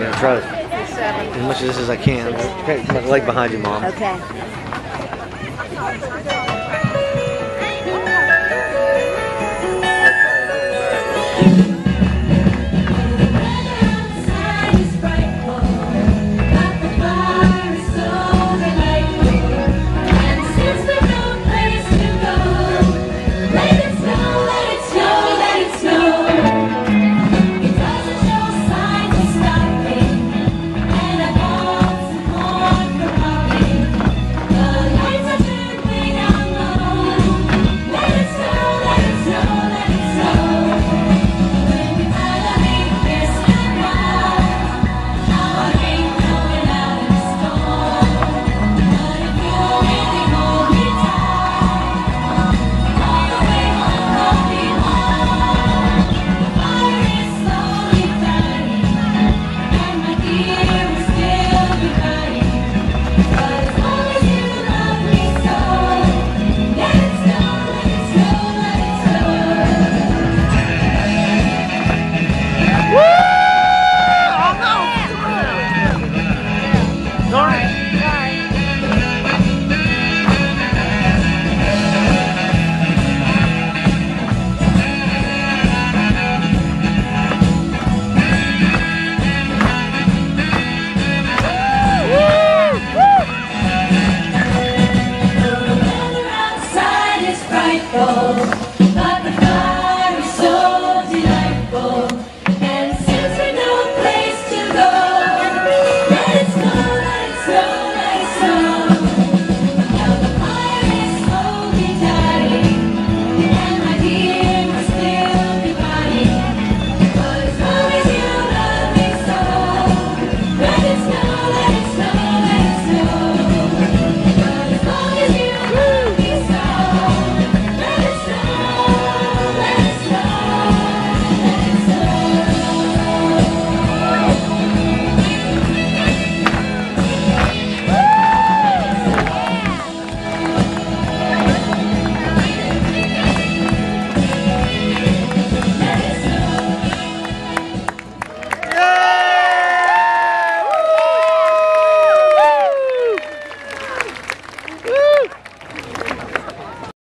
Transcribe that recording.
gonna try to as much of this as I can. Okay, my leg behind you, mom. Okay. Because